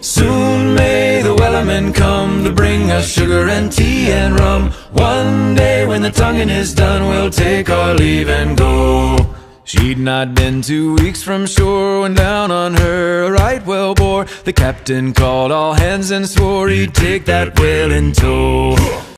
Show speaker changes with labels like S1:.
S1: Soon may the wellerman come to bring us sugar and tea and rum. One day when the tonguing is done, we'll take our leave and go. She'd not been two weeks from shore when down on her a right whale bore. The captain called all hands and swore he'd take that whale in tow.